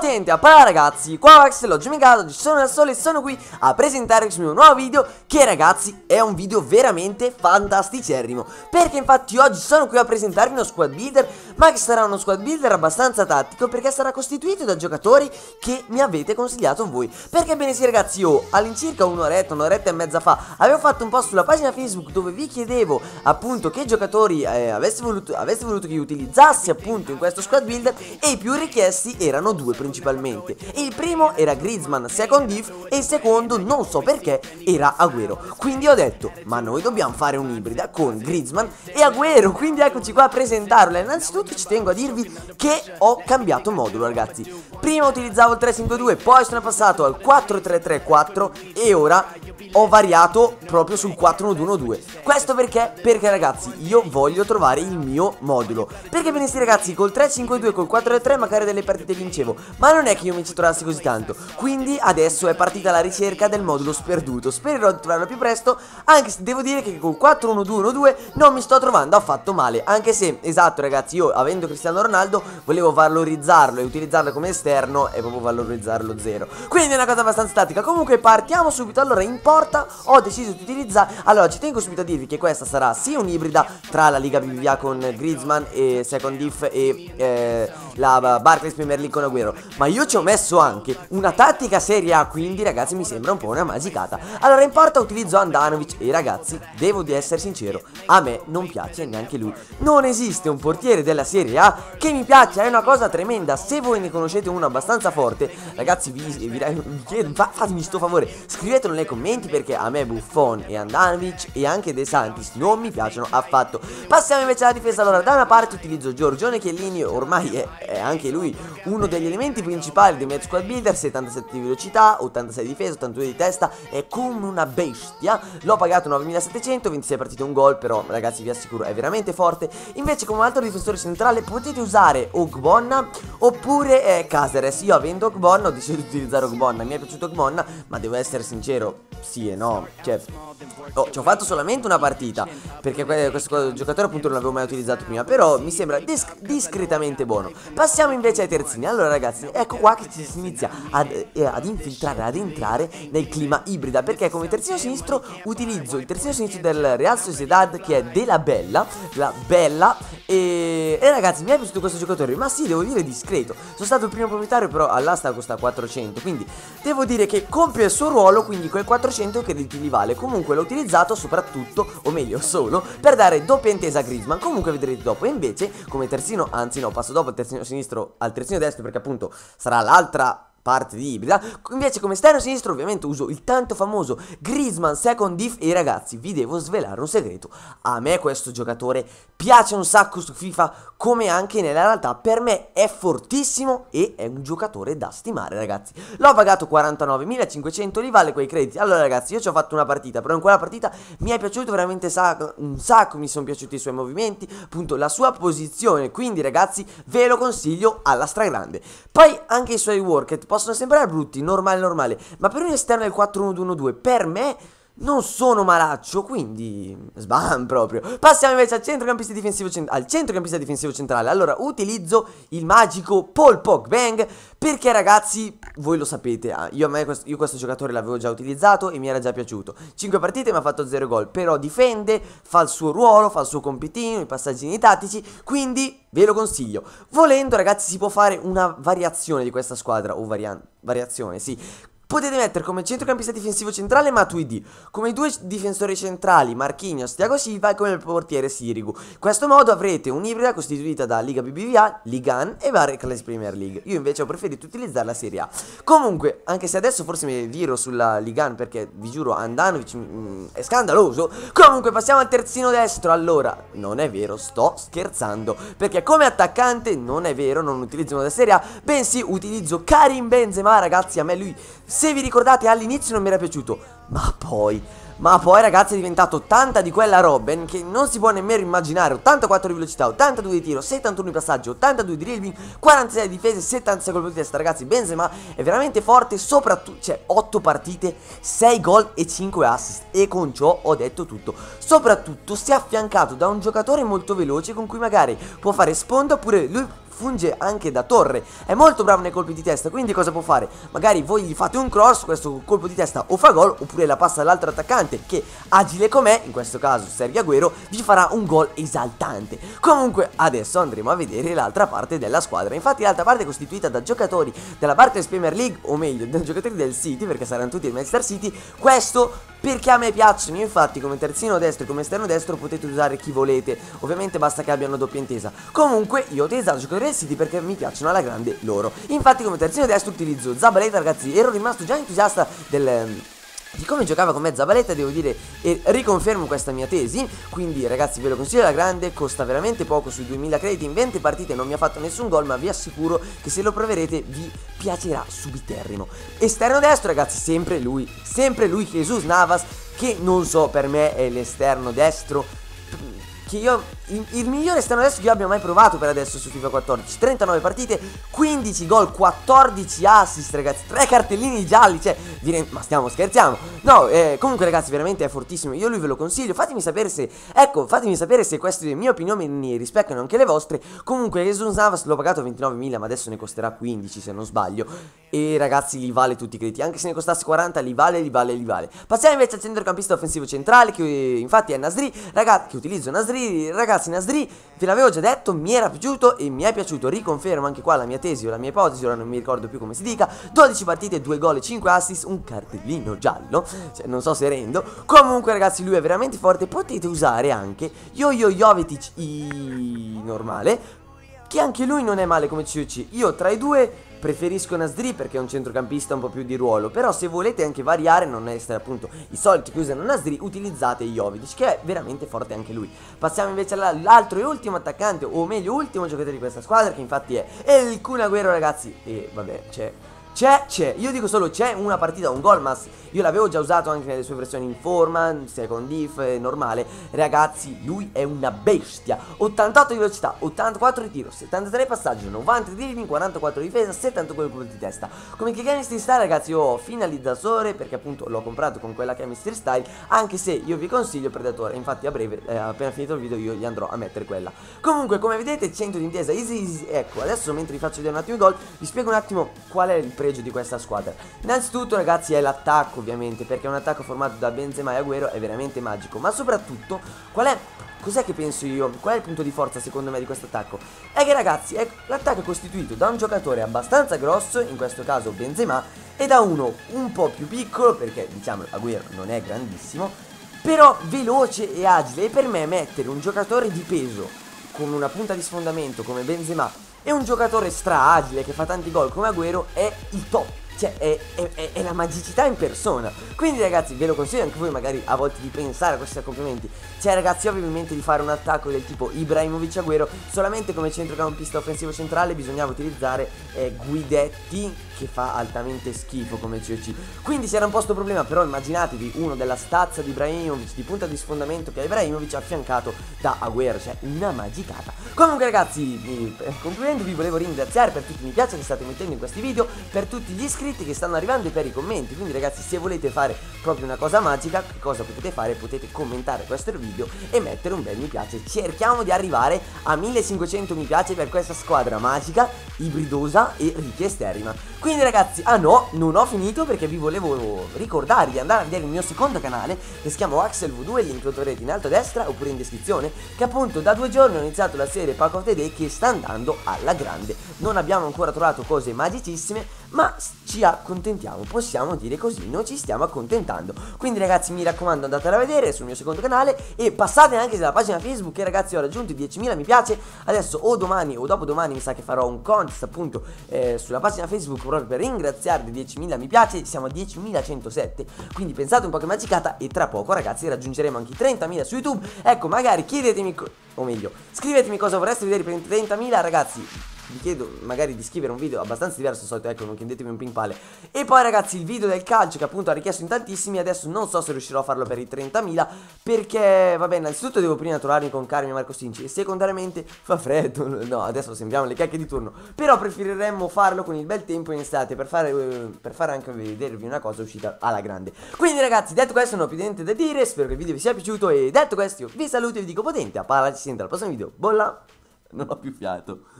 potente. Appena ragazzi, qua Max, l'ho giocato, ci sono da sole e sono qui a presentare questo mio nuovo video che ragazzi è un video veramente fantasticerrimo. Perché infatti oggi sono qui a presentarvi uno squad builder, ma che sarà uno squad builder abbastanza tattico perché sarà costituito da giocatori che mi avete consigliato voi. Perché bene sì ragazzi, io all'incirca un'oretta, un'oretta e mezza fa avevo fatto un post sulla pagina Facebook dove vi chiedevo appunto che giocatori eh, aveste, voluto, aveste voluto che utilizzassi appunto in questo squad builder e i più richiesti erano due principalmente. Il primo era Griezmann second diff e il secondo non so perché era Agüero. Quindi ho detto ma noi dobbiamo fare un'ibrida con Griezmann e Agüero, quindi eccoci qua a presentarla. Innanzitutto ci tengo a dirvi che ho cambiato modulo ragazzi. Prima utilizzavo il 352, poi sono passato al 4334 e ora ho variato proprio sul 4112 Questo perché? Perché ragazzi io voglio trovare il mio modulo. Perché benissimo ragazzi col 352 e col 433 magari delle partite vincevo Ma non è che io mi ci trovassi così tanto. Quindi adesso è partita la ricerca del modulo sperduto. Spererò di trovarlo più presto Anche se devo dire che col 41212 non mi sto trovando affatto male. Anche se esatto ragazzi io avendo Cristiano Ronaldo volevo valorizzarlo e utilizzarlo come esterno E proprio valorizzarlo zero. Quindi è una cosa abbastanza statica Comunque partiamo subito. Allora in porta ho deciso di utilizzare Allora ci tengo subito a dirvi che questa sarà sia un'ibrida tra la Liga BBVA con Griezmann e Second Diff e eh, la Barclays Premier League con Agüero. Ma io ci ho messo anche una tattica Serie A Quindi ragazzi mi sembra un po' una magicata Allora in porta utilizzo Andanovic E ragazzi devo di essere sincero A me non piace neanche lui. Non esiste un portiere della Serie A che mi piaccia È una cosa tremenda. Se voi ne conoscete uno abbastanza forte Ragazzi vi, vi, vi fatemi sto favore Scrivetelo nei commenti perché a me Buffon e Andanovic e anche De Santis non mi piacciono affatto. Passiamo invece alla difesa. Allora da una parte utilizzo Giorgione Chiellini Ormai è è anche lui uno degli elementi principali dei match squad builder 77 di velocità, 86 di difesa, 82 di testa È come una bestia. L'ho pagato 9700, 26 partite un gol Però ragazzi vi assicuro è veramente forte. Invece come altro difensore centrale potete usare Ogbonna Oppure eh, Caseres. Io avendo Ogbonna ho deciso di utilizzare Ogbonna Mi è piaciuto Ogbonna ma devo essere sincero Sì e no. Cioè Oh, ci ho fatto solamente una partita Perché questo giocatore appunto non l'avevo mai utilizzato prima Però mi sembra disc discretamente buono. Passiamo invece ai terzini. Allora ragazzi, ecco qua che si inizia ad, eh, ad infiltrare, ad entrare nel clima ibrida Perché come terzino sinistro utilizzo il terzino sinistro del Real Sociedad Che è della Bella La Bella E, e ragazzi, mi è piaciuto questo giocatore Ma sì, devo dire discreto. Sono stato il primo proprietario però all'asta costa 400 Quindi devo dire che compie il suo ruolo Quindi quel 400 crediti li vale. Comunque lo utilizzato soprattutto, o meglio solo, per dare doppia intesa a Griezmann. Comunque vedrete dopo, e invece come terzino, anzi no, passo dopo il terzino sinistro al terzino destro perché appunto sarà l'altra parte di ibrida. Invece come esterno sinistro ovviamente uso il tanto famoso Griezmann second diff. E ragazzi vi devo svelare un segreto. A me questo giocatore piace un sacco su FIFA Come anche nella realtà. Per me è fortissimo E è un giocatore da stimare ragazzi. L'ho pagato 49.500 li vale quei crediti. Allora ragazzi io ci ho fatto una partita Però in quella partita mi è piaciuto veramente un sacco Mi sono piaciuti i suoi movimenti Appunto la sua posizione. Quindi ragazzi ve lo consiglio alla stragrande. Poi anche i suoi work possono sembrare brutti, normale normale, ma per un esterno del 4-1-2-1-2, per me non sono malaccio, quindi sbam proprio. Passiamo invece al centrocampista difensivo, al centrocampista difensivo centrale. Allora, utilizzo il magico Paul Pogbang perché ragazzi, voi lo sapete, ah, io, questo, io questo giocatore l'avevo già utilizzato e mi era già piaciuto. 5 partite mi ha fatto 0 gol, però difende, fa il suo ruolo, fa il suo compitino, i passaggini tattici, quindi ve lo consiglio. Volendo ragazzi si può fare una variazione di questa squadra, o variazione, sì. Potete mettere come centrocampista difensivo centrale Matuidi, come due difensori centrali Marquinhos, Thiago Silva e come portiere Sirigu. In questo modo avrete un'ibrida costituita da Liga BBVA, Ligan e Barclays Premier League. Io invece ho preferito utilizzare la Serie A. Comunque, anche se adesso forse mi viro sulla Ligan perché vi giuro Andanovic mm, è scandaloso. Comunque passiamo al terzino destro. Allora, non è vero, sto scherzando, perché come attaccante non è vero, non utilizzo una Serie A, bensì utilizzo Karim Benzema, ragazzi, a me lui se vi ricordate all'inizio non mi era piaciuto Ma poi ma poi ragazzi è diventato tanta di quella Robben che non si può nemmeno immaginare. 84 di velocità, 82 di tiro, 71 di passaggio, 82 di dribbling, 46 di difesa 76 colpi di testa. Ragazzi Benzema è veramente forte soprattutto, cioè 8 partite, 6 gol e 5 assist. E con ciò ho detto tutto. Soprattutto si è affiancato da un giocatore molto veloce con cui magari può fare sponda oppure lui funge anche da torre. È molto bravo nei colpi di testa Quindi cosa può fare? Magari voi gli fate un cross Questo colpo di testa o fa gol Oppure la passa all'altro attaccante Che agile com'è In questo caso Sergio Agüero Vi farà un gol esaltante. Comunque adesso andremo a vedere l'altra parte della squadra. Infatti l'altra parte è costituita da giocatori della Barclays Premier League O meglio da giocatori del City Perché saranno tutti del Manchester City. Questo perché a me piacciono, infatti come terzino destro e come esterno destro potete usare chi volete. Ovviamente basta che abbiano doppia intesa. Comunque io ho utilizzato giocatori del City perché mi piacciono alla grande loro. Infatti come terzino destro utilizzo Zabaleta ragazzi Ero rimasto già entusiasta del di come giocava con me Zabaleta devo dire e riconfermo questa mia tesi. Quindi ragazzi ve lo consiglio alla grande costa veramente poco sui 2000 crediti in 20 partite non mi ha fatto nessun gol ma vi assicuro che se lo proverete vi piacerà subiterrimo. Esterno destro ragazzi sempre lui sempre lui Jesus Navas che non so per me è l'esterno destro che io il, migliore esterno destro che io abbia mai provato per adesso su FIFA 14 39 partite 15 gol 14 assist ragazzi. 3 cartellini gialli cioè dire, ma stiamo scherzando no eh, comunque ragazzi veramente è fortissimo. Io lui ve lo consiglio. Fatemi sapere se ecco fatemi sapere se queste mie opinioni rispecchiano anche le vostre. Comunque Jesus Navas l'ho pagato 29.000 ma adesso ne costerà 15 se non sbaglio. E ragazzi li vale tutti i crediti. Anche se ne costasse 40 li vale li vale li vale. Passiamo invece al centrocampista offensivo centrale che infatti è Nasri. Ragazzi che utilizzo Nasri ragazzi Nasri ve l'avevo già detto mi era piaciuto e mi è piaciuto. Riconfermo anche qua la mia tesi o la mia ipotesi ora non mi ricordo più come si dica. 12 partite 2 gol e 5 assist un cartellino giallo cioè non so se rendo. Comunque ragazzi lui è veramente forte. Potete usare anche Yo Yo Jovetic i normale che anche lui non è male come COC io tra i due Preferisco Nasri perché è un centrocampista un po' più di ruolo Però se volete anche variare, non essere appunto i soliti che usano Nasri Utilizzate Jovic che è veramente forte anche lui. Passiamo invece all'altro e ultimo attaccante O meglio ultimo giocatore di questa squadra Che infatti è il Kun Agüero ragazzi E vabbè c'è c'è, c'è, io dico solo c'è una partita, un gol, ma io l'avevo già usato anche nelle sue versioni in forma, second diff, normale. Ragazzi, lui è una bestia. 88 di velocità, 84 di tiro, 73 passaggio, 90 di dribbling, 44 di difesa, 72 colpi di testa. Come che Chemistry Style ragazzi io ho finalizzatore perché appunto l'ho comprato con quella Chemistry Style Anche se io vi consiglio Predatore, infatti a breve, eh, appena finito il video io gli andrò a mettere quella. Comunque come vedete 100 di intesa, easy easy, ecco adesso mentre vi faccio vedere un attimo i gol Vi spiego un attimo qual è il pregio di questa squadra Innanzitutto ragazzi è l'attacco ovviamente Perché un attacco formato da Benzema e Agüero è veramente magico Ma soprattutto qual è... Cos'è che penso io? Qual è il punto di forza secondo me di questo attacco? È che ragazzi, l'attacco è costituito da un giocatore abbastanza grosso, in questo caso Benzema, e da uno un po' più piccolo, perché diciamo Agüero non è grandissimo, però veloce e agile. E per me mettere un giocatore di peso con una punta di sfondamento come Benzema e un giocatore stra agile che fa tanti gol come Agüero è il top cioè è, è, è, la magicità in persona. Quindi ragazzi ve lo consiglio anche voi magari a volte di pensare a questi accompagnamenti Cioè ragazzi io in mente di fare un attacco del tipo Ibrahimovic Agüero Solamente come centrocampista offensivo centrale bisognava utilizzare eh, Guidetti che fa altamente schifo come COC Quindi si era un po' sto problema però immaginatevi uno della stazza di Ibrahimovic di punta di sfondamento che è Ibrahimovic affiancato da Agüero Cioè una magicata. Comunque ragazzi eh, concludendo vi volevo ringraziare per tutti i mi piace che state mettendo in questi video Per tutti gli iscritti che stanno arrivando e per i commenti. Quindi ragazzi se volete fare proprio una cosa magica che cosa potete fare? Potete commentare questo video e mettere un bel mi piace. Cerchiamo di arrivare a 1500 mi piace per questa squadra magica, ibridosa e richiesterrima quindi ragazzi, ah no, non ho finito perché vi volevo ricordare di andare a vedere il mio secondo canale che si chiama Axel V2, il link lo troverete in alto a destra oppure in descrizione Che appunto da due giorni ho iniziato la serie Pack of the Day che sta andando alla grande. Non abbiamo ancora trovato cose magicissime ma ci accontentiamo, possiamo dire così, noi ci stiamo accontentando. Quindi ragazzi mi raccomando andatela a vedere sul mio secondo canale e passate anche sulla pagina Facebook che ragazzi ho raggiunto i 10.000 mi piace. Adesso o domani o dopodomani mi sa che farò un contest appunto eh, sulla pagina Facebook proprio per ringraziarvi 10.000 mi piace, siamo a 10.107, quindi pensate un po' che magicata e tra poco ragazzi raggiungeremo anche i 30.000 su YouTube. Ecco, magari chiedetemi, o meglio, scrivetemi cosa vorreste vedere per i 30.000 ragazzi vi chiedo magari di scrivere un video abbastanza diverso solito, ecco, non chiedetemi un ping pale. E poi ragazzi, il video del calcio che appunto ha richiesto in tantissimi, adesso non so se riuscirò a farlo per i 30.000, perché, vabbè, innanzitutto devo prima trovarmi con Carmi e Marco Sinci, e secondariamente fa freddo, no, adesso sembriamo le cacche di turno, però preferiremmo farlo con il bel tempo in estate, per fare, per fare anche vedervi una cosa uscita alla grande. Quindi ragazzi, detto questo non ho più niente da dire, spero che il video vi sia piaciuto, e detto questo vi saluto e vi dico potente, a parlare, ci sento al prossimo video, bolla, non ho più fiato.